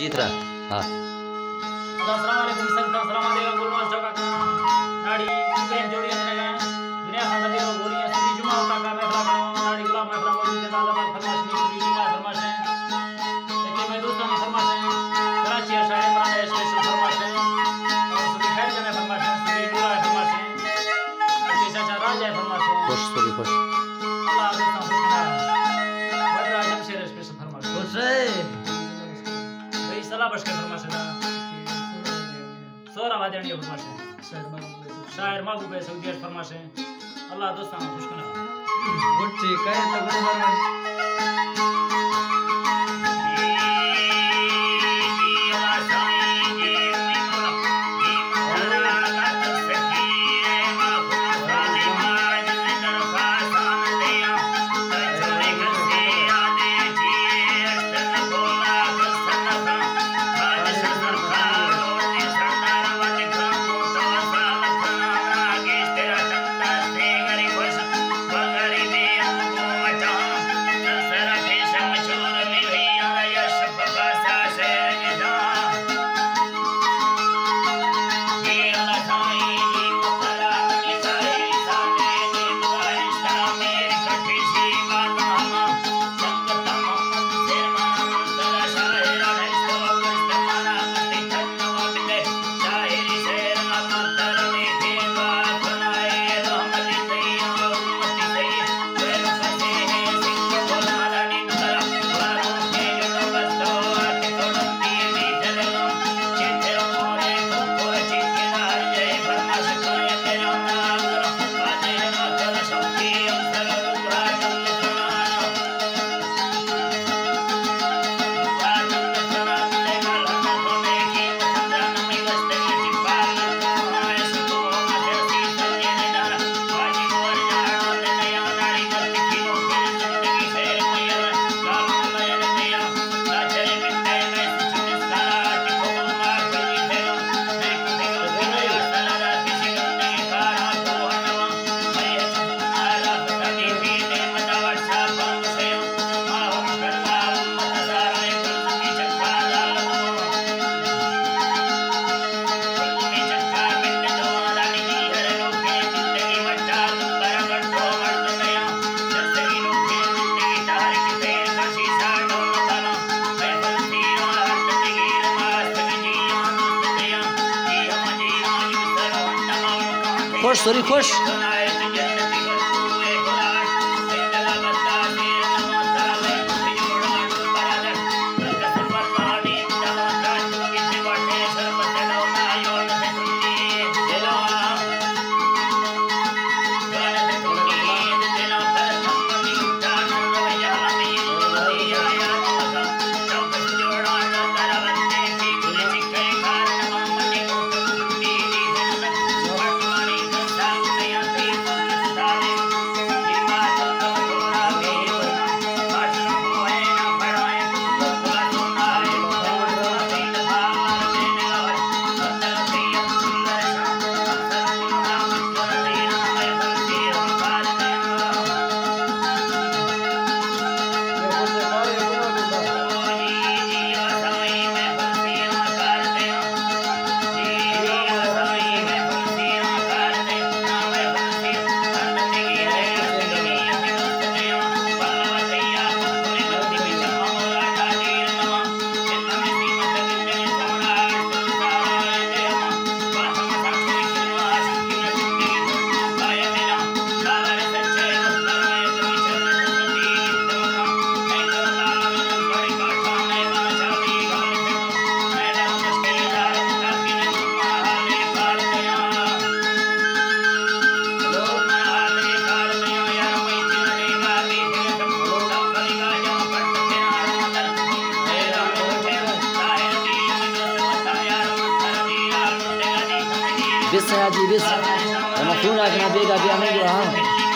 जीत रहा हाँ। है। है है है है। है है फरमाश है खुश सॉरी खुश। खुश ना बस फरमाश सलाह बश के फरमाश सोरा वादनी फरमाश शायर महबूब है सऊदी फरमाश अल्लाह अल्लाह दोस्तों खुश करना गुट्टी कहे तो बड़े मार खुश सॉरी खुश बिस जी बिस मैं फ़ोन रखना बेगा भी नहीं हाँ